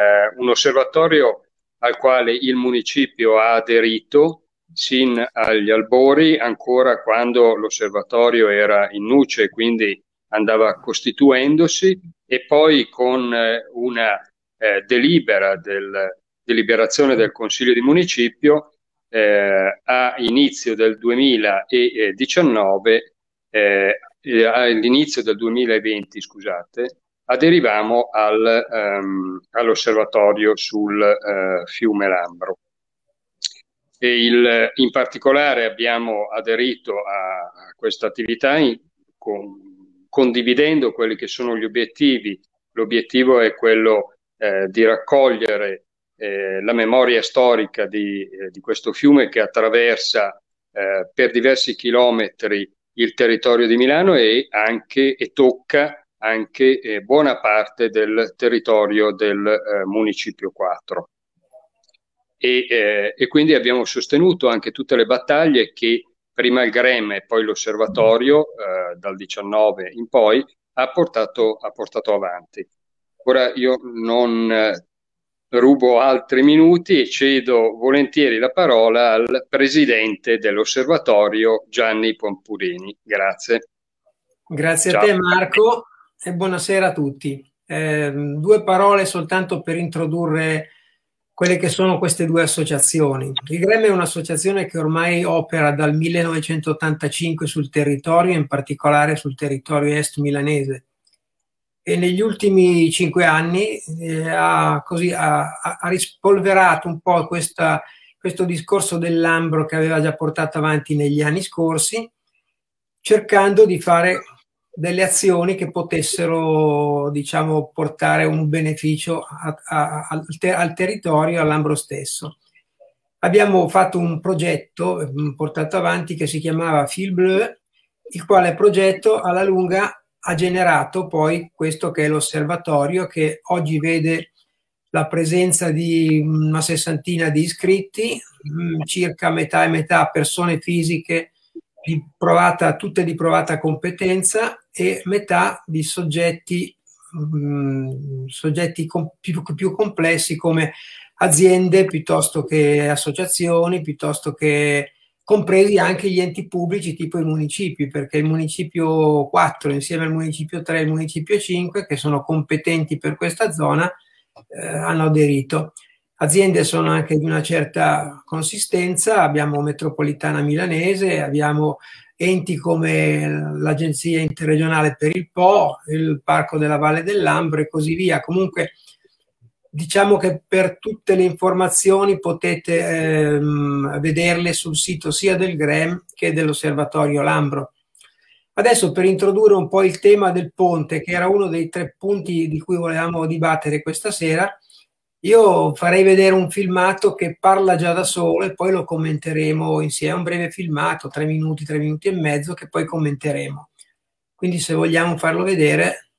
eh, un osservatorio al quale il municipio ha aderito sin agli albori, ancora quando l'osservatorio era in nuce, quindi andava costituendosi, e poi con eh, una eh, delibera del, deliberazione del Consiglio di Municipio eh, a inizio del 2019, eh, all'inizio del 2020, scusate, aderivamo al, um, all'osservatorio sul uh, fiume Lambro. Il, in particolare abbiamo aderito a, a questa attività in, con, condividendo quelli che sono gli obiettivi. L'obiettivo è quello eh, di raccogliere eh, la memoria storica di, eh, di, questo fiume che attraversa eh, per diversi chilometri il territorio di Milano e, anche, e tocca anche eh, buona parte del territorio del eh, municipio 4. E, eh, e, quindi abbiamo sostenuto anche tutte le battaglie che prima il GREM e poi l'osservatorio eh, dal 19 in poi ha portato, ha portato avanti. Ora io non eh, rubo altri minuti e cedo volentieri la parola al presidente dell'osservatorio Gianni Pompurini. Grazie. Grazie Ciao. a te Marco e buonasera a tutti. Eh, due parole soltanto per introdurre quelle che sono queste due associazioni. Il GREM è un'associazione che ormai opera dal 1985 sul territorio, in particolare sul territorio est milanese, e negli ultimi cinque anni eh, ha, così, ha, ha, rispolverato un po' questa, questo discorso dell'ambro che aveva già portato avanti negli anni scorsi, cercando di fare delle azioni che potessero diciamo, portare un beneficio a, a, al, ter al, territorio, all'Ambro stesso. Abbiamo fatto un progetto mm, portato avanti che si chiamava Fil Bleu, il quale progetto alla lunga ha generato poi questo che è l'osservatorio che oggi vede la presenza di una sessantina di iscritti, mm, circa metà e metà persone fisiche di provata, tutte di provata competenza e metà di soggetti, mh, mm, soggetti com- più, più, complessi come aziende piuttosto che associazioni, piuttosto che compresi anche gli enti pubblici tipo i municipi, perché il municipio 4 insieme al municipio 3 e il municipio 5, che sono competenti per questa zona, eh, hanno aderito. Aziende sono anche di una certa consistenza, abbiamo Metropolitana Milanese, abbiamo enti come l'Agenzia Interregionale per il Po, il Parco della Valle dell'Ambro e così via. Comunque diciamo che per tutte le informazioni potete ehm, vederle sul sito sia del GREM che dell'Osservatorio Lambro. Adesso per introdurre un po' il tema del ponte, che era uno dei tre punti di cui volevamo dibattere questa sera, io farei vedere un filmato che parla già da solo e poi lo commenteremo insieme. Un breve filmato, tre minuti, tre minuti e mezzo, che poi commenteremo. Quindi se vogliamo farlo vedere.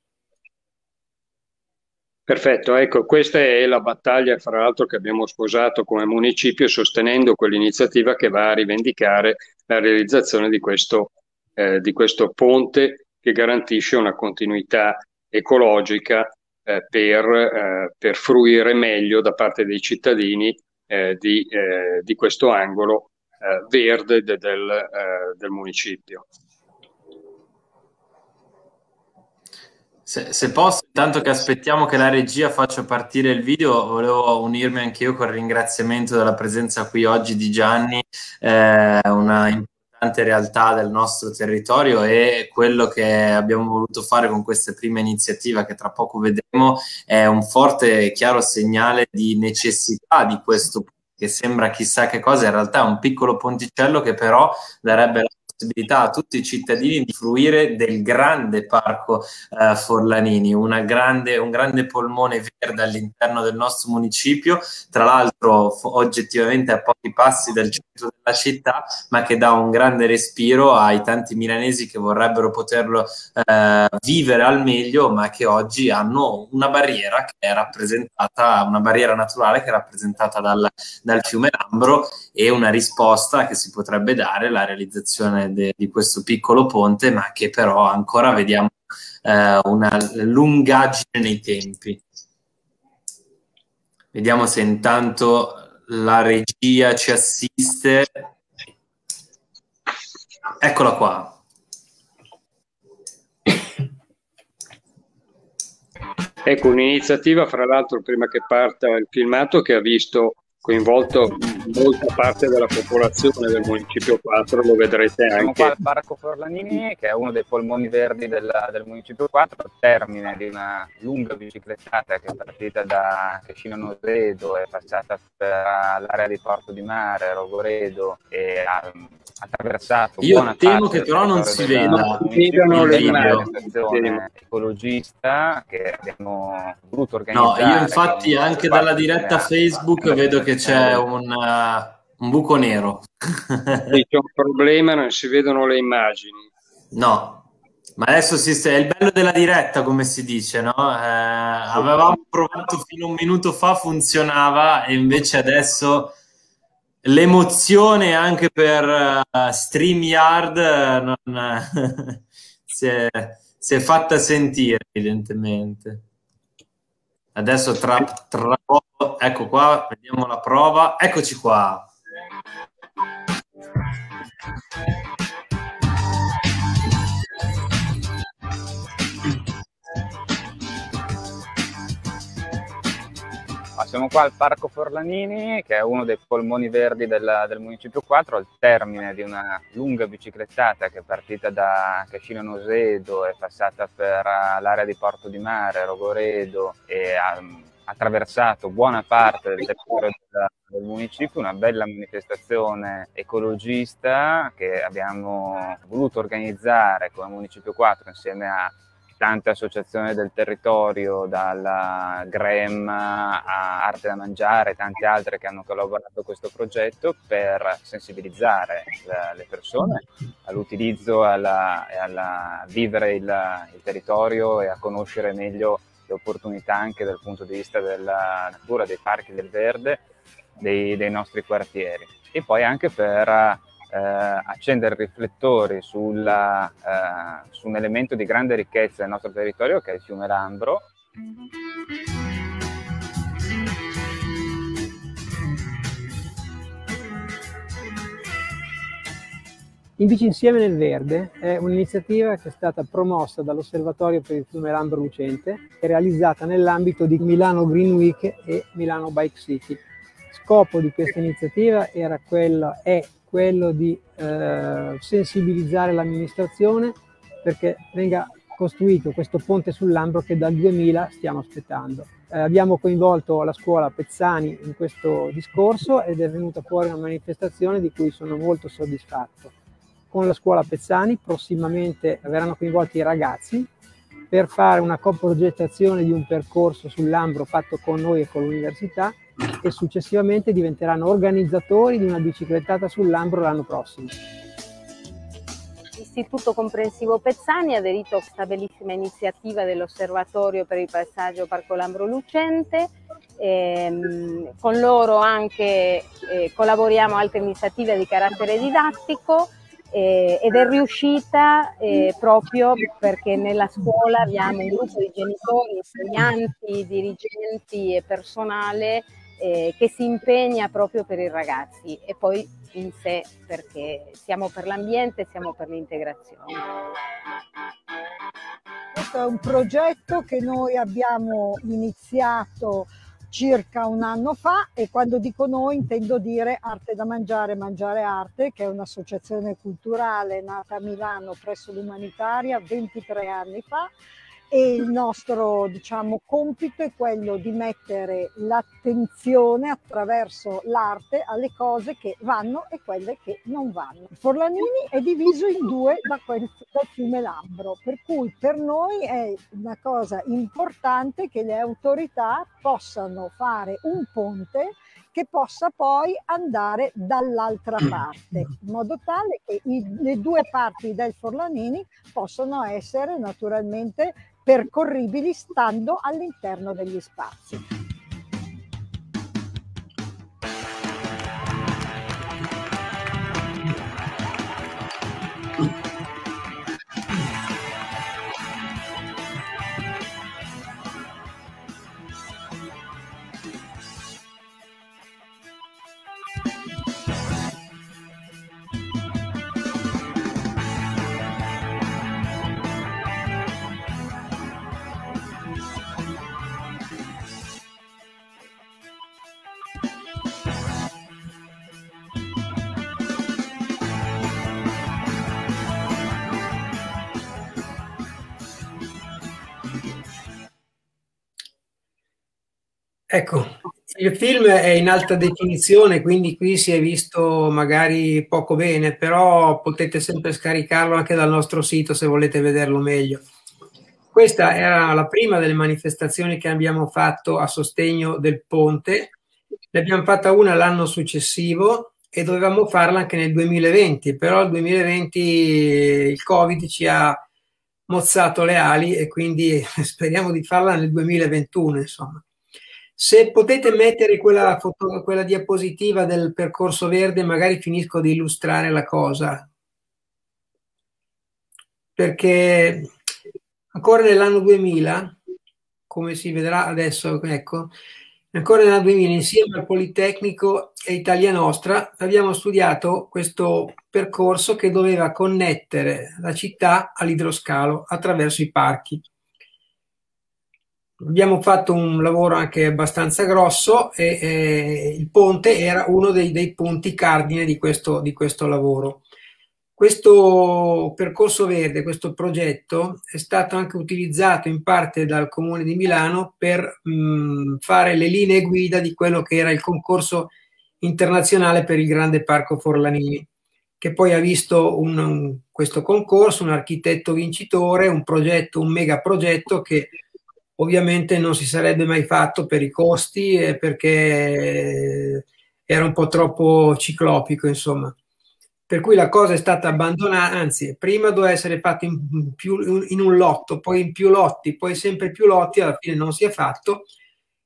Perfetto, ecco, questa è la battaglia, fra l'altro, che abbiamo sposato come municipio, sostenendo quell'iniziativa che va a rivendicare la realizzazione di questo, eh, di questo ponte che garantisce una continuità ecologica eh, per, eh, per, fruire meglio da parte dei cittadini eh, di, eh, di, questo angolo eh, verde de, del, del municipio. Se, se, posso, intanto che aspettiamo che la regia faccia partire il video, volevo unirmi anche io col ringraziamento della presenza qui oggi di Gianni, eh, una realtà del nostro territorio e quello che abbiamo voluto fare con questa prima iniziativa che tra poco vedremo è un forte e chiaro segnale di necessità di questo che sembra chissà che cosa, in realtà è un piccolo ponticello che però darebbe la possibilità a tutti i cittadini di fruire del grande parco eh, Forlanini, grande, un grande polmone verde all'interno del nostro municipio, tra l'altro oggettivamente a pochi passi dal centro della città, ma che dà un grande respiro ai tanti milanesi che vorrebbero poterlo eh, vivere al meglio, ma che oggi hanno una barriera che è rappresentata, una barriera naturale che è rappresentata dal, dal fiume Lambro e una risposta che si potrebbe dare la realizzazione de, di questo piccolo ponte, ma che però ancora vediamo eh, una lungaggine nei tempi. Vediamo se intanto la regia ci assiste. Eccola qua. Ecco, un'iniziativa, fra l'altro, prima che parta il filmato, che ha visto coinvolto molta parte della popolazione del Municipio 4, lo vedrete anche. Siamo qua al Parco Forlanini, che è uno dei polmoni verdi del, del Municipio 4, al termine di una lunga biciclettata che è partita da Cascino Nosedo, è passata per l'area di Porto di Mare, Rogoredo e attraversato Io temo che però non si veda. Vedono le immagini. ecologista che abbiamo voluto organizzare. No, io infatti anche dalla diretta Facebook vedo che c'è un, uh, un buco nero. c'è un problema, non si vedono le immagini. No, ma adesso si sta... è il bello della diretta, come si dice, no? Eh, avevamo provato fino a un minuto fa, funzionava, e invece adesso l'emozione anche per uh, StreamYard uh, non, si, è, si, è, fatta sentire, evidentemente. Adesso tra, tra ecco qua, vediamo la prova. Eccoci qua. Siamo qua al Parco Forlanini, che è uno dei polmoni verdi del, del, Municipio 4, al termine di una lunga biciclettata che è partita da Cascino Nosedo, è passata per l'area di Porto di Mare, Rogoredo e ha attraversato buona parte del territorio del, del municipio, una bella manifestazione ecologista che abbiamo voluto organizzare come Municipio 4 insieme a tante associazioni del territorio, dalla GREM a Arte da Mangiare e tante altre che hanno collaborato a questo progetto per sensibilizzare le persone all'utilizzo e a vivere il, il territorio e a conoscere meglio le opportunità anche dal punto di vista della natura, dei parchi del verde, dei, dei nostri quartieri. E poi anche per eh, accendere riflettori sulla, eh, su un elemento di grande ricchezza del nostro territorio che è il fiume Lambro. In Bici Insieme nel Verde è un'iniziativa che è stata promossa dall'Osservatorio per il fiume Lambro Lucente e realizzata nell'ambito di Milano Green Week e Milano Bike City. Scopo di questa iniziativa era quello, è quello di eh, sensibilizzare l'amministrazione perché venga costruito questo ponte sull'Ambro che dal 2000 stiamo aspettando. Eh, abbiamo coinvolto la scuola Pezzani in questo discorso ed è venuta fuori una manifestazione di cui sono molto soddisfatto. Con la scuola Pezzani prossimamente verranno coinvolti i ragazzi per fare una coprogettazione di un percorso sull'Ambro fatto con noi e con l'università e successivamente diventeranno organizzatori di una biciclettata sull'Ambro l'anno prossimo. L'Istituto Comprensivo Pezzani ha aderito a questa bellissima iniziativa dell'Osservatorio per il passaggio Parco Lambro Lucente. Ehm, con loro anche eh, collaboriamo altre iniziative di carattere didattico eh, ed è riuscita eh, proprio perché nella scuola abbiamo un gruppo di genitori, insegnanti, dirigenti e personale eh, che si impegna proprio per i ragazzi e poi in sé perché siamo per l'ambiente, siamo per l'integrazione. Questo è un progetto che noi abbiamo iniziato circa un anno fa e quando dico noi intendo dire Arte da Mangiare, Mangiare Arte, che è un'associazione culturale nata a Milano presso l'Umanitaria 23 anni fa e il nostro diciamo, compito è quello di mettere l'attenzione attraverso l'arte alle cose che vanno e quelle che non vanno. Forlanini è diviso in due da quel, dal fiume Lambro, per cui per noi è una cosa importante che le autorità possano fare un ponte che possa poi andare dall'altra parte, in modo tale che i, le due parti del Forlanini possano essere naturalmente percorribili stando all'interno degli spazi. Ecco, il film è in alta definizione, quindi qui si è visto magari poco bene, però potete sempre scaricarlo anche dal nostro sito se volete vederlo meglio. Questa era la prima delle manifestazioni che abbiamo fatto a sostegno del ponte. Ne abbiamo fatta una l'anno successivo e dovevamo farla anche nel 2020, però il 2020 il Covid ci ha mozzato le ali e quindi speriamo di farla nel 2021, insomma. Se potete mettere quella, foto, quella diapositiva del percorso verde, magari finisco di illustrare la cosa. Perché ancora nell'anno 2000, come si vedrà adesso, ecco, ancora nell'anno 2000 insieme al Politecnico e Italia Nostra abbiamo studiato questo percorso che doveva connettere la città all'idroscalo attraverso i parchi abbiamo fatto un lavoro anche abbastanza grosso e, e il ponte era uno dei, dei punti cardine di questo, di questo, lavoro. Questo percorso verde, questo progetto è stato anche utilizzato in parte dal Comune di Milano per mh, fare le linee guida di quello che era il concorso internazionale per il Grande Parco Forlanini, che poi ha visto un, un, questo concorso, un architetto vincitore, un progetto, un mega progetto che ovviamente non si sarebbe mai fatto per i costi e perché era un po' troppo ciclopico, insomma. Per cui la cosa è stata abbandonata, anzi, prima doveva essere fatto in, più, in un lotto, poi in più lotti, poi sempre più lotti, alla fine non si è fatto.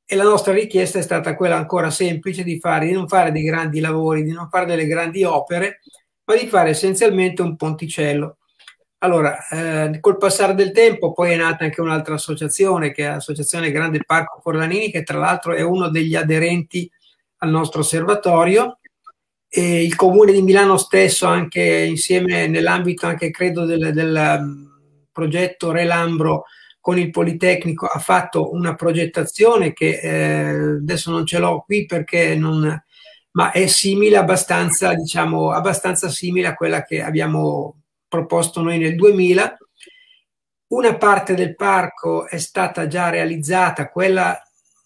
E la nostra richiesta è stata quella ancora semplice di, fare, di non fare dei grandi lavori, di non fare delle grandi opere, ma di fare essenzialmente un ponticello allora, eh, col passare del tempo poi è nata anche un'altra associazione, che è l'Associazione Grande Parco Forlanini, che tra l'altro è uno degli aderenti al nostro osservatorio. E il Comune di Milano stesso, anche insieme nell'ambito anche credo del, del um, progetto Relambro con il Politecnico, ha fatto una progettazione che eh, adesso non ce l'ho qui perché non, ma è simile abbastanza, diciamo, abbastanza simile a quella che abbiamo proposto noi nel 2000. Una parte del parco è stata già realizzata, quella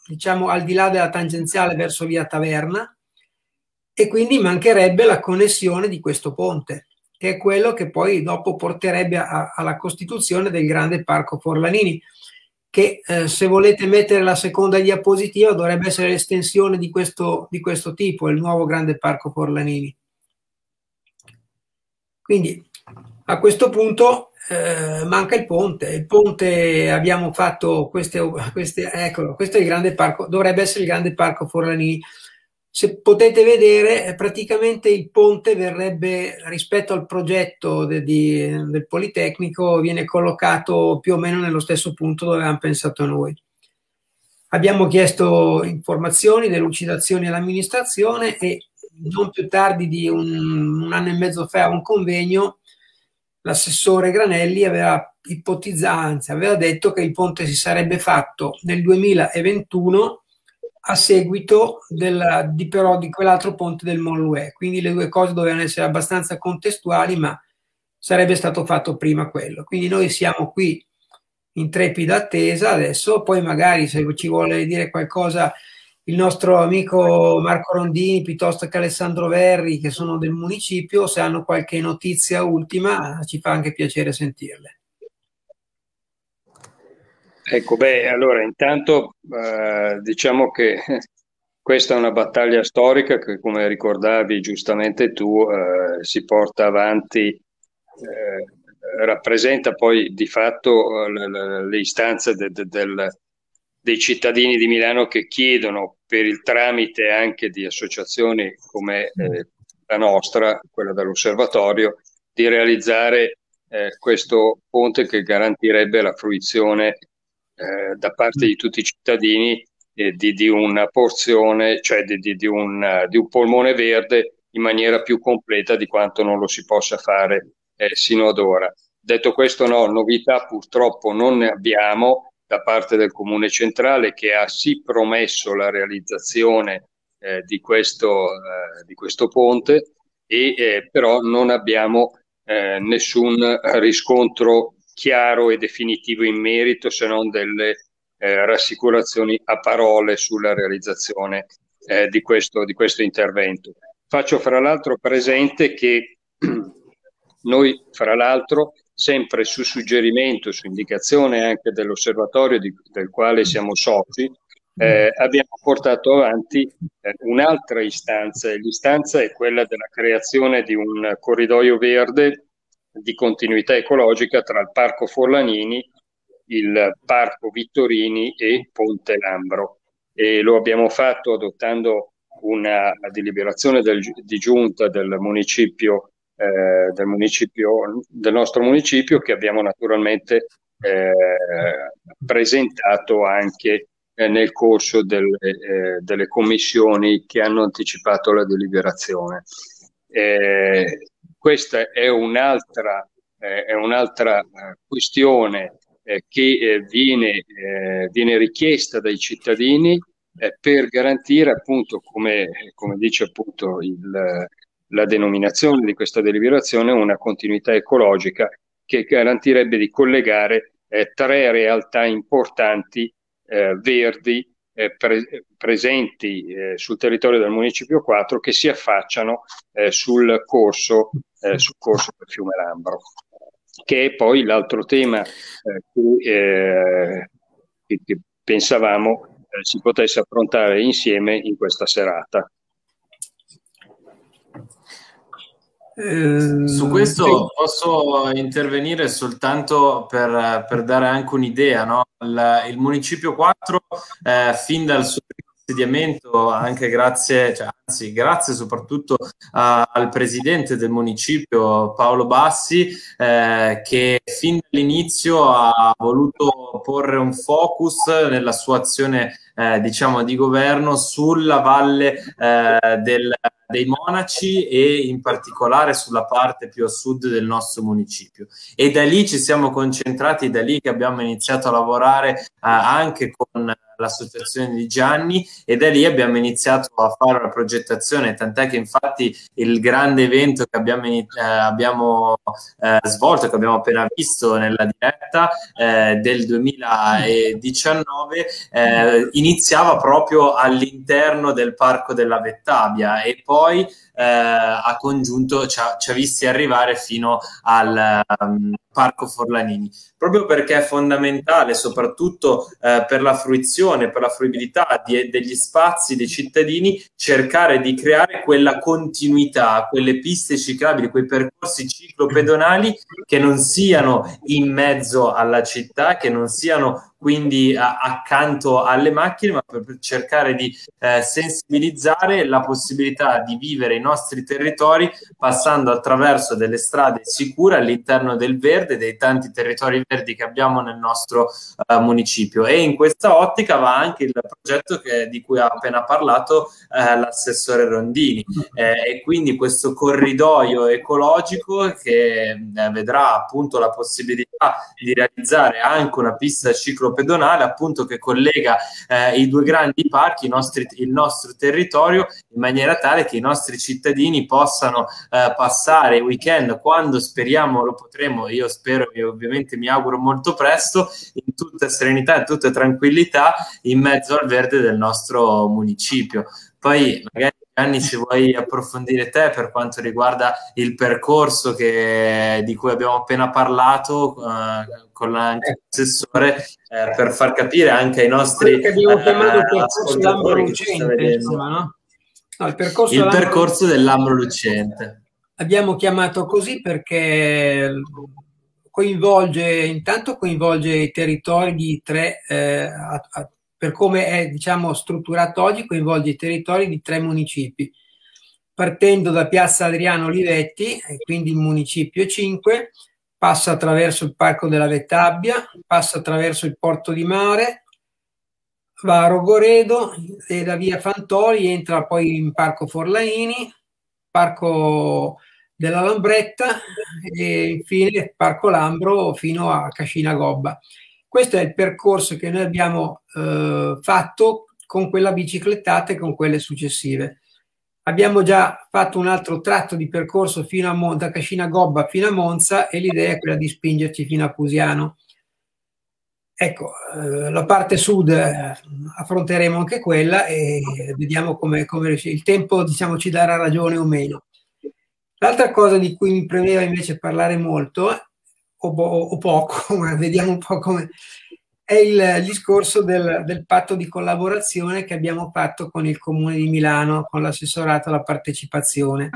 diciamo al di là della tangenziale verso via Taverna, e quindi mancherebbe la connessione di questo ponte, che è quello che poi dopo porterebbe a, alla costituzione del grande parco Forlanini, che eh, se volete mettere la seconda diapositiva dovrebbe essere l'estensione di questo, di questo tipo, il nuovo grande parco Forlanini. Quindi a questo punto eh, manca il ponte. Il ponte abbiamo fatto queste, queste, eccolo, questo è il grande parco, dovrebbe essere il grande parco Forlanini. Se potete vedere, eh, praticamente il ponte verrebbe rispetto al progetto de, di, del Politecnico, viene collocato più o meno nello stesso punto dove avevamo pensato noi. Abbiamo chiesto informazioni, delucidazioni all'amministrazione e non più tardi di un, un anno e mezzo fa a un convegno l'assessore Granelli aveva ipotizzato, anzi aveva detto che il ponte si sarebbe fatto nel 2021 a seguito del, di, però di quell'altro ponte del Monlue. Quindi le due cose dovevano essere abbastanza contestuali, ma sarebbe stato fatto prima quello. Quindi noi siamo qui in trepida attesa adesso, poi magari se ci vuole dire qualcosa il nostro amico Marco Rondini piuttosto che Alessandro Verri, che sono del municipio, se hanno qualche notizia ultima ci fa anche piacere sentirle. Ecco, beh, allora intanto eh, diciamo che questa è una battaglia storica che, come ricordavi giustamente tu, eh, si porta avanti, eh, rappresenta poi di fatto eh, le, le, istanze de, de, del, dei cittadini di Milano che chiedono per il tramite anche di associazioni come eh, la nostra, quella dell'osservatorio, di realizzare eh, questo ponte che garantirebbe la fruizione eh, da parte di tutti i cittadini di, di, una porzione, cioè di, di, un, di, un, polmone verde in maniera più completa di quanto non lo si possa fare eh, sino ad ora. Detto questo, no, novità purtroppo non ne abbiamo, da parte del Comune Centrale che ha sì promesso la realizzazione eh, di, questo, eh, di, questo, ponte e eh, però non abbiamo eh, nessun riscontro chiaro e definitivo in merito se non delle eh, rassicurazioni a parole sulla realizzazione eh, di, questo, di questo intervento. Faccio fra l'altro presente che noi, fra l'altro, sempre su suggerimento, su indicazione anche dell'osservatorio di, del quale siamo soci, eh, abbiamo portato avanti eh, un'altra istanza. L'istanza è quella della creazione di un corridoio verde di continuità ecologica tra il Parco Forlanini, il Parco Vittorini e Ponte Lambro. E lo abbiamo fatto adottando una deliberazione del, di giunta del municipio, eh, del municipio, del nostro municipio, che abbiamo naturalmente eh, presentato anche eh, nel corso delle, eh, delle, commissioni che hanno anticipato la deliberazione. Eh, questa è un'altra, eh, è un'altra eh, questione eh, che viene, viene, richiesta dai cittadini per garantire appunto, come, come dice appunto il, la denominazione di questa deliberazione, una continuità ecologica che garantirebbe di collegare tre realtà importanti eh, verdi eh, pre- presenti eh, sul territorio del municipio 4 che si affacciano eh, sul corso, eh, sul corso del fiume Lambro, che è poi l'altro tema che, che, pensavamo si potesse affrontare insieme in questa serata. Su questo posso intervenire soltanto per, per dare anche un'idea. No? Il, il, Municipio 4, eh, fin dal suo insediamento, anche grazie, cioè, anzi, grazie soprattutto a, al presidente del municipio Paolo Bassi, eh, che fin dall'inizio ha voluto porre un focus nella sua azione, eh, diciamo, di governo sulla valle eh, del dei Monaci e in particolare sulla parte più a sud del nostro municipio. E da lì ci siamo concentrati, da lì che abbiamo iniziato a lavorare eh, anche con l'associazione di Gianni e da lì abbiamo iniziato a fare la progettazione, tant'è che infatti il grande evento che abbiamo, eh, abbiamo eh, svolto, che abbiamo appena visto nella diretta eh, del 2019, eh, iniziava proprio all'interno del Parco della Vettabbia e poi eh, a congiunto ci ha, ci ha, visti arrivare fino al um, Parco Forlanini, proprio perché è fondamentale, soprattutto eh, per la fruizione, per la fruibilità di, degli spazi dei cittadini, cercare di creare quella continuità, quelle piste ciclabili, quei percorsi ciclopedonali che non siano in mezzo alla città, che non siano quindi a, accanto alle macchine, ma per, cercare di eh, sensibilizzare la possibilità di vivere i nostri territori passando attraverso delle strade sicure all'interno del verde, dei tanti territori verdi che abbiamo nel nostro uh, municipio. E in questa ottica va anche il progetto che, di cui ha appena parlato uh, l'assessore Rondini. Eh, e quindi questo corridoio ecologico che eh, vedrà appunto la possibilità di realizzare anche una pista ciclo pedonale appunto che collega eh, i due grandi parchi, nostri, il nostro territorio, in maniera tale che i nostri cittadini possano eh, passare il weekend quando speriamo lo potremo, io spero e ovviamente mi auguro molto presto, in tutta serenità e tutta tranquillità in mezzo al verde del nostro municipio. Poi magari Gianni, se vuoi approfondire te per quanto riguarda il percorso che, di cui abbiamo appena parlato eh, con l'assessore eh, per far capire anche ai nostri che abbiamo chiamato eh, percorso Lambro Lucente, insomma, no? no? il percorso, il percorso dell'Ambro Lucente. Abbiamo chiamato così perché coinvolge, intanto coinvolge i territori di tre eh, a, a, per come è diciamo, strutturato oggi, coinvolge i territori di tre municipi, partendo da Piazza Adriano Olivetti, quindi il municipio 5, passa attraverso il Parco della Vettabbia, passa attraverso il Porto di Mare, va a Rogoredo e da via Fantoli entra poi in Parco Forlaini, Parco della Lambretta e infine Parco Lambro fino a Cascina Gobba. Questo è il percorso che noi abbiamo eh, fatto con quella biciclettata e con quelle successive. Abbiamo già fatto un altro tratto di percorso fino a Mon- da Cascina Gobba fino a Monza e l'idea è quella di spingerci fino a Pusiano. Ecco, eh, la parte sud eh, affronteremo anche quella e vediamo come, come il tempo diciamo, ci darà ragione o meno. L'altra cosa di cui mi premeva invece parlare molto, o, o poco, ma vediamo un po' come, è il discorso del, del, patto di collaborazione che abbiamo fatto con il Comune di Milano, con l'assessorato alla partecipazione.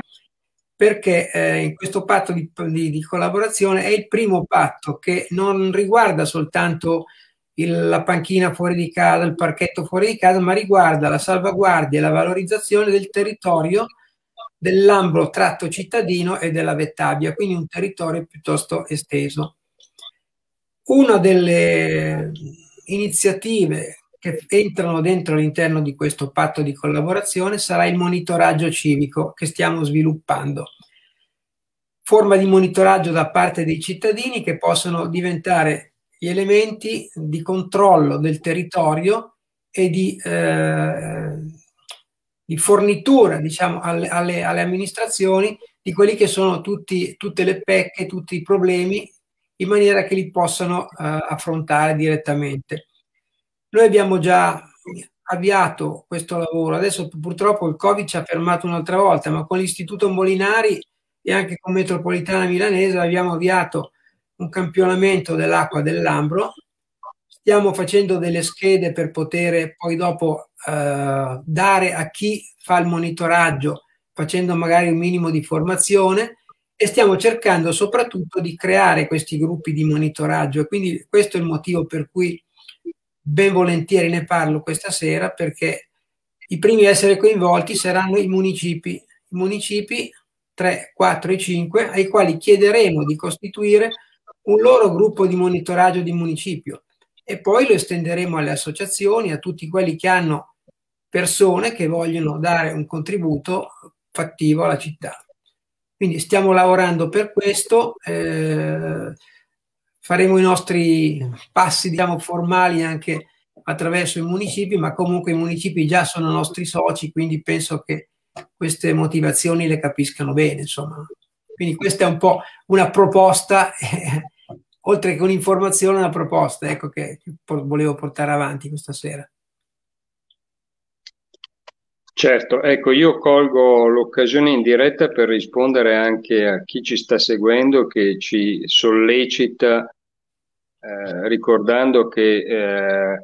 Perché eh, questo patto di, di, di, collaborazione è il primo patto che non riguarda soltanto il, la panchina fuori di casa, il parchetto fuori di casa, ma riguarda la salvaguardia e la valorizzazione del territorio dell'ambro tratto cittadino e della Vettabbia, quindi un territorio piuttosto esteso. Una delle iniziative che entrano dentro all'interno di questo patto di collaborazione sarà il monitoraggio civico che stiamo sviluppando. Forma di monitoraggio da parte dei cittadini che possono diventare gli elementi di controllo del territorio e di, eh, di fornitura diciamo, alle, alle, alle, amministrazioni di quelli che sono tutti, tutte le pecche, tutti i problemi, in maniera che li possano eh, affrontare direttamente. Noi abbiamo già avviato questo lavoro, adesso purtroppo il Covid ci ha fermato un'altra volta, ma con l'Istituto Molinari e anche con Metropolitana Milanese abbiamo avviato un campionamento dell'acqua dell'Ambro. Stiamo facendo delle schede per poter poi dopo eh, dare a chi fa il monitoraggio, facendo magari un minimo di formazione e stiamo cercando soprattutto di creare questi gruppi di monitoraggio. E quindi questo è il motivo per cui ben volentieri ne parlo questa sera perché i primi a essere coinvolti saranno i municipi, i municipi 3, 4 e 5 ai quali chiederemo di costituire un loro gruppo di monitoraggio di municipio e poi lo estenderemo alle associazioni, a tutti quelli che hanno persone che vogliono dare un contributo fattivo alla città. Quindi stiamo lavorando per questo. Eh, faremo i nostri passi diciamo, formali anche attraverso i municipi, ma comunque i municipi già sono nostri soci, quindi penso che queste motivazioni le capiscano bene. Insomma. Quindi questa è un po' una proposta, eh, oltre che un'informazione, una proposta ecco, che volevo portare avanti questa sera. Certo, ecco, io colgo l'occasione in diretta per rispondere anche a chi ci sta seguendo che ci sollecita eh, ricordando che eh,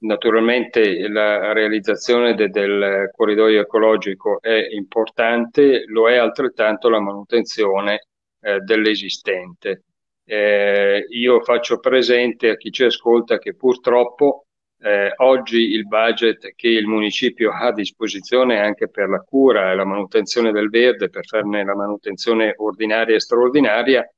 naturalmente la realizzazione de, del corridoio ecologico è importante, lo è altrettanto la manutenzione eh, dell'esistente. Eh, io faccio presente a chi ci ascolta che purtroppo eh, oggi il budget che il municipio ha a disposizione anche per la cura e la manutenzione del verde, per farne la manutenzione ordinaria e straordinaria,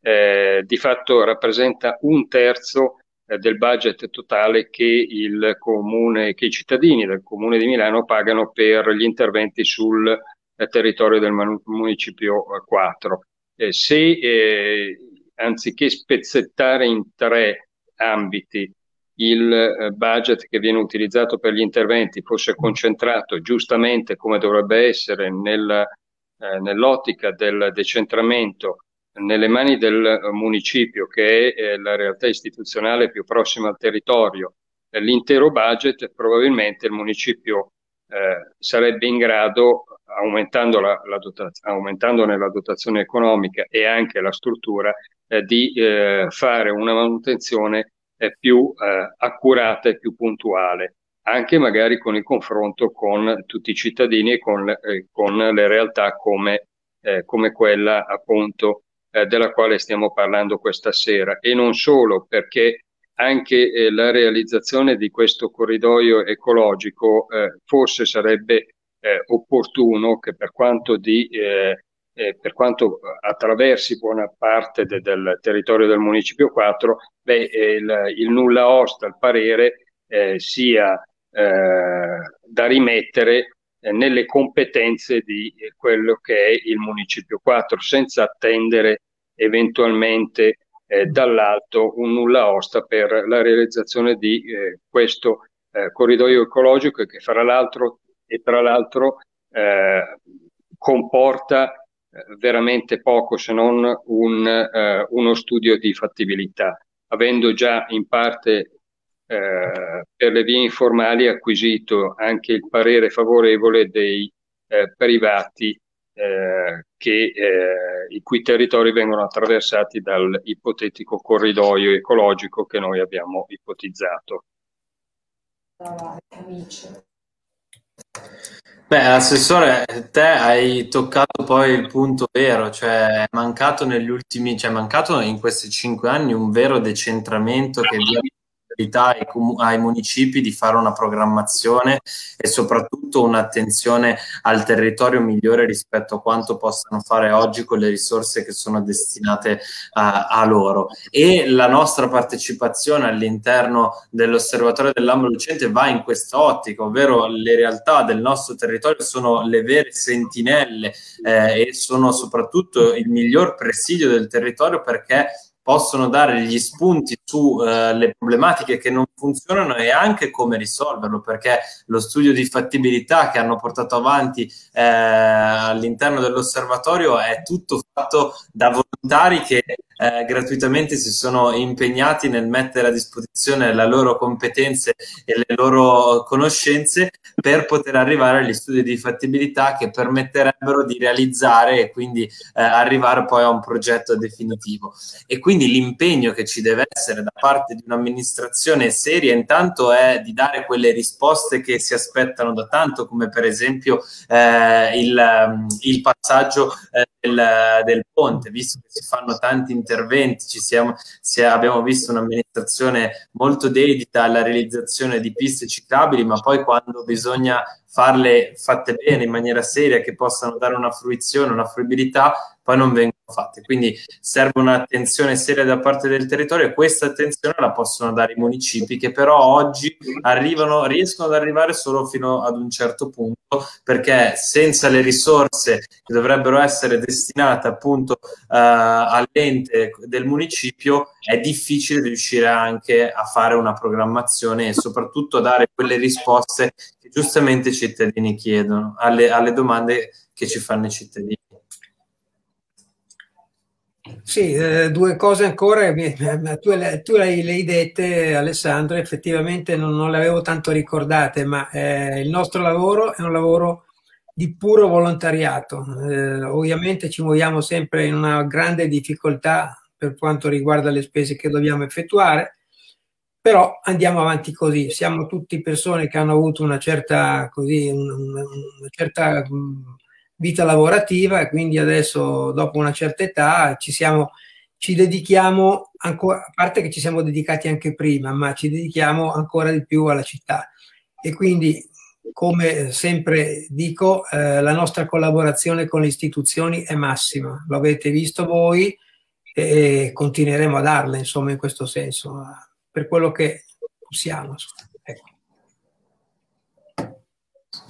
eh, di fatto rappresenta un terzo eh, del budget totale che il comune, che i cittadini del comune di Milano pagano per gli interventi sul eh, territorio del municipio 4. Eh, se anziché spezzettare in tre ambiti il eh, budget che viene utilizzato per gli interventi fosse concentrato giustamente come dovrebbe essere nel, eh, nell'ottica del decentramento nelle mani del municipio, che è eh, la realtà istituzionale più prossima al territorio, eh, l'intero budget, probabilmente il municipio eh, sarebbe in grado, aumentando la, la aumentandone la dotazione economica e anche la struttura, eh, di eh, fare una manutenzione è più eh, accurata e più puntuale, anche magari con il confronto con tutti i cittadini e con, eh, con le realtà come, eh, come quella appunto eh, della quale stiamo parlando questa sera. E non solo perché anche eh, la realizzazione di questo corridoio ecologico eh, forse sarebbe opportuno che per quanto di eh, per quanto attraversi buona parte de, del territorio del municipio 4, beh, eh, il, il, nulla osta, il parere, eh, sia eh, da rimettere eh, nelle competenze di quello che è il municipio 4, senza attendere eventualmente eh, dall'alto un nulla osta per la realizzazione di questo corridoio ecologico che fra l'altro e tra l'altro comporta veramente poco se non un, uh, uno studio di fattibilità. avendo già in parte eh, per le vie informali acquisito anche il parere favorevole dei eh, privati eh, che, eh, i cui territori vengono attraversati dal ipotetico corridoio ecologico che noi abbiamo ipotizzato. Beh, assessore, te hai toccato poi il punto vero, cioè è mancato negli ultimi, cioè è mancato in questi cinque anni un vero decentramento che dia possibilità ai, ai, municipi di fare una programmazione e soprattutto un'attenzione al territorio migliore rispetto a quanto possano fare oggi con le risorse che sono destinate a, a loro. E la nostra partecipazione all'interno dell'osservatorio dell'Ambro Lucente va in questa ottica, ovvero le realtà del nostro territorio sono le vere sentinelle eh, e sono soprattutto il miglior presidio del territorio perché possono dare gli spunti sulle uh, problematiche che non funzionano e anche come risolverlo, perché lo studio di fattibilità che hanno portato avanti eh, all'interno dell'osservatorio è tutto fatto da volontari che eh, gratuitamente si sono impegnati nel mettere a disposizione le loro competenze e le loro conoscenze per poter arrivare agli studi di fattibilità che permetterebbero di realizzare e quindi eh, arrivare poi a un progetto definitivo. E quindi l'impegno che ci deve essere da parte di un'amministrazione seria intanto è di dare quelle risposte che si aspettano da tanto, come per esempio eh, il, il, passaggio eh, del, del, ponte, visto che si fanno tanti interventi, ci siamo, si, abbiamo visto un'amministrazione molto dedita alla realizzazione di piste ciclabili, ma poi quando bisogna farle fatte bene in maniera seria, che possano dare una fruizione, una fruibilità, poi non vengono fatte. Quindi serve un'attenzione seria da parte del territorio e questa attenzione la possono dare i municipi che però oggi arrivano, riescono ad arrivare solo fino ad un certo punto perché senza le risorse che dovrebbero essere destinate appunto uh, all'ente del municipio è difficile riuscire anche a fare una programmazione e soprattutto a dare quelle risposte che giustamente i cittadini chiedono alle, alle domande che ci fanno i cittadini. Sì, eh, due cose ancora, tu, tu le, hai dette Alessandro, effettivamente non, non, le avevo tanto ricordate, ma eh, il nostro lavoro è un lavoro di puro volontariato. Eh, ovviamente ci muoviamo sempre in una grande difficoltà per quanto riguarda le spese che dobbiamo effettuare, però andiamo avanti così. Siamo tutti persone che hanno avuto una certa, così, una, una certa vita lavorativa e quindi adesso dopo una certa età ci siamo ci dedichiamo ancora, a parte che ci siamo dedicati anche prima, ma ci dedichiamo ancora di più alla città. E quindi, come sempre dico, eh, la nostra collaborazione con le istituzioni è massima. Lo avete visto voi e continueremo a darla, insomma, in questo senso, per quello che possiamo. Insomma.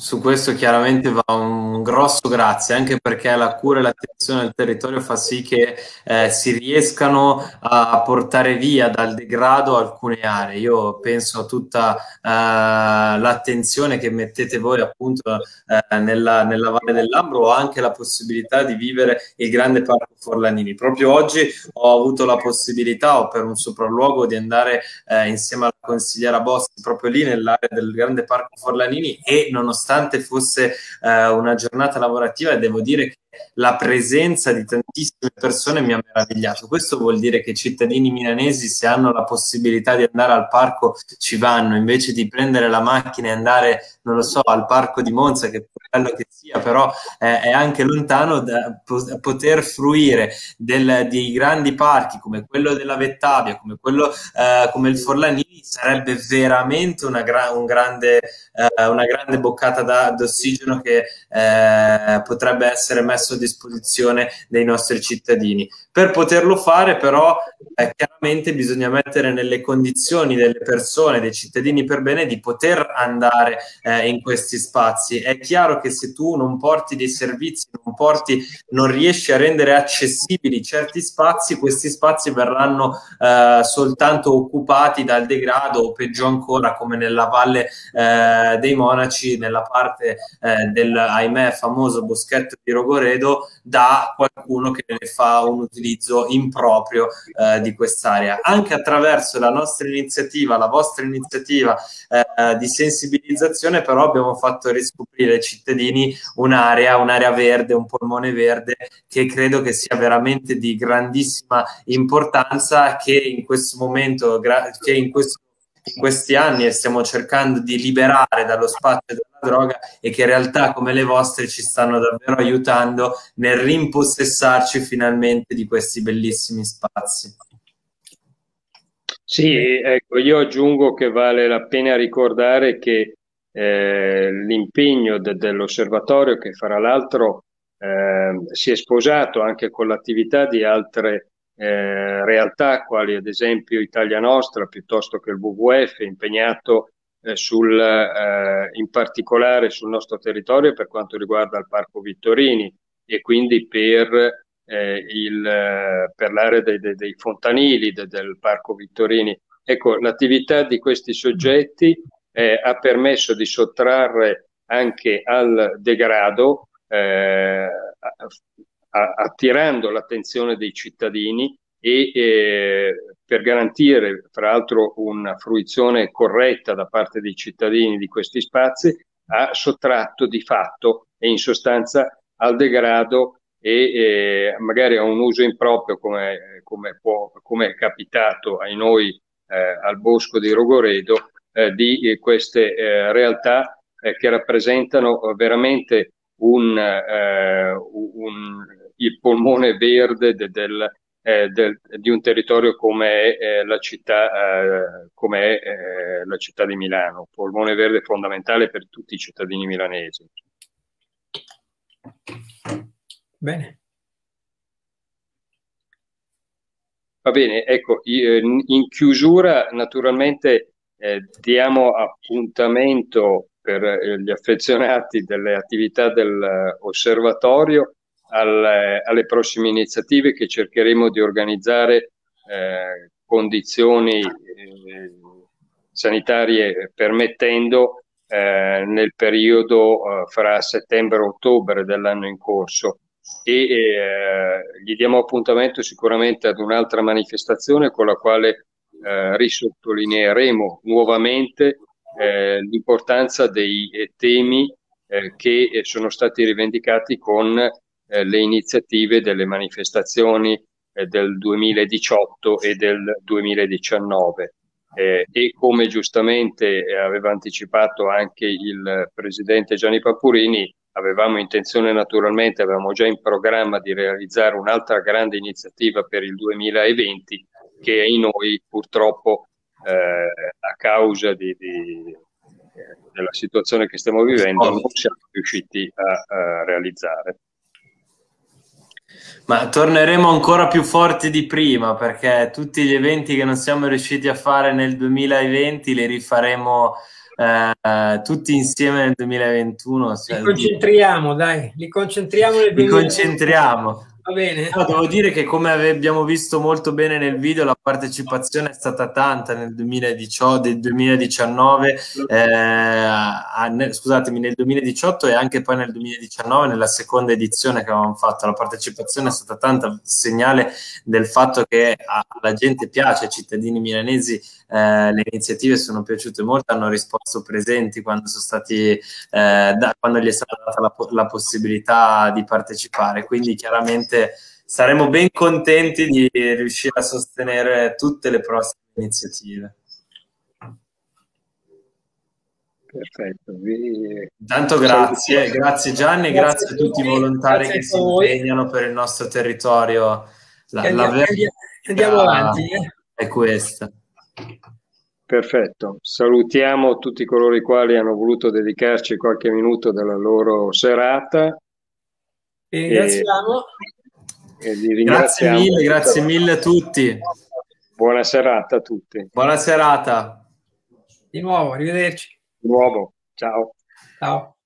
Su questo chiaramente va un grosso grazie, anche perché la cura e l'attenzione al territorio fa sì che eh, si riescano a portare via dal degrado alcune aree. Io penso a tutta eh, l'attenzione che mettete voi appunto eh, nella, nella, Valle dell'Ambro o anche la possibilità di vivere il grande parco Forlanini. Proprio oggi ho avuto la possibilità, o per un sopralluogo, di andare eh, insieme alla consigliera Bossi proprio lì nell'area del grande parco Forlanini e nonostante nonostante fosse eh, una giornata lavorativa, devo dire che la presenza di tantissime persone mi ha meravigliato. Questo vuol dire che i cittadini milanesi, se hanno la possibilità di andare al parco, ci vanno invece di prendere la macchina e andare, non lo so, al parco di Monza, che bello che sia, però eh, è anche lontano da poter fruire del, dei grandi parchi come quello della Vettavia, come quello eh, come il Forlanini, sarebbe veramente una, gra- un grande, eh, una grande boccata da, d'ossigeno che eh, potrebbe essere messo a disposizione dei nostri cittadini. Per poterlo fare, però, eh, chiaramente bisogna mettere nelle condizioni delle persone, dei cittadini per bene, di poter andare eh, in questi spazi. È chiaro che se tu non porti dei servizi, non, porti, non riesci a rendere accessibili certi spazi, questi spazi verranno eh, soltanto occupati dal degrado o peggio ancora come nella valle eh, dei Monaci, nella parte eh, del, ahimè, famoso boschetto di Rogoredo, da qualcuno che ne fa un utilizzo utilizzo improprio eh, di quest'area. Anche attraverso la nostra iniziativa, la vostra iniziativa eh, di sensibilizzazione, però abbiamo fatto riscoprire ai cittadini un'area, un'area verde, un polmone verde che credo che sia veramente di grandissima importanza che in questo momento, che in questo in questi anni stiamo cercando di liberare dallo spazio della droga e che realtà come le vostre ci stanno davvero aiutando nel rimpossessarci finalmente di questi bellissimi spazi. Sì, ecco, io aggiungo che vale la pena ricordare che eh, l'impegno de- dell'osservatorio, che fra l'altro eh, si è sposato anche con l'attività di altre eh, realtà, quali ad esempio Italia Nostra, piuttosto che il WWF, impegnato eh, sul, eh, in particolare sul nostro territorio per quanto riguarda il Parco Vittorini e quindi per, eh, il, per l'area dei, dei, dei fontanili de, del Parco Vittorini. Ecco, l'attività di questi soggetti eh, ha permesso di sottrarre anche al degrado eh, attirando l'attenzione dei cittadini e eh, per garantire fra l'altro una fruizione corretta da parte dei cittadini di questi spazi ha sottratto di fatto e in sostanza al degrado e eh, magari a un uso improprio come, come, può, come è capitato ai noi eh, al bosco di Rogoredo eh, di queste eh, realtà eh, che rappresentano veramente un, un il polmone verde de, del, eh, del, di un territorio come eh, la città, eh, come eh, la città di Milano, polmone verde fondamentale per tutti i cittadini milanesi. Bene. Va bene, ecco, eh, in chiusura naturalmente eh, diamo appuntamento per gli affezionati delle attività dell'osservatorio alle, alle prossime iniziative che cercheremo di organizzare eh, condizioni eh, sanitarie permettendo eh, nel periodo eh, fra settembre e ottobre dell'anno in corso. E eh, gli diamo appuntamento sicuramente ad un'altra manifestazione con la quale eh, risottolineeremo nuovamente l'importanza dei temi che sono stati rivendicati con eh, le iniziative delle manifestazioni eh, del 2018 e del 2019. Eh, e come giustamente eh, aveva anticipato anche il presidente Gianni Papurini, avevamo intenzione naturalmente, avevamo già in programma di realizzare un'altra grande iniziativa per il 2020 che in noi purtroppo eh, a causa di, di, della situazione che stiamo vivendo non siamo riusciti a, a realizzare. Ma torneremo ancora più forti di prima perché tutti gli eventi che non siamo riusciti a fare nel 2020 li rifaremo eh, tutti insieme nel 2021. Li concentriamo, dai, li concentriamo nel 2021. Li concentriamo. Va bene. No, devo dire che come abbiamo visto molto bene nel video, la partecipazione è stata tanta nel 2018, del 2019, eh, scusatemi, nel 2018 e anche poi nel 2019, nella seconda edizione che avevamo fatto. La partecipazione è stata tanta, segnale del fatto che alla gente piace, ai cittadini milanesi eh, le iniziative sono piaciute molto, hanno risposto presenti quando, sono stati, eh, da, quando gli è stata data la, la possibilità di partecipare. Quindi chiaramente saremo ben contenti di riuscire a sostenere tutte le prossime iniziative. Perfetto. Intanto grazie, grazie Gianni grazie, grazie a tutti i volontari che si impegnano per il nostro territorio. La, andiamo, la andiamo avanti. Eh? È questa. Perfetto, salutiamo tutti coloro i quali hanno voluto dedicarci qualche minuto della loro serata. E ringraziamo. E, e grazie mille, grazie mille a tutti. Buona serata a tutti. Buona serata. Di nuovo, arrivederci. Di nuovo, ciao. Ciao.